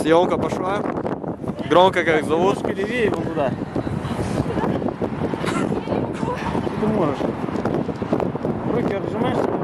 Съемка пошла. Громко как зовут? Немножко левее вон туда. Ты можешь. Руки отжимаешь,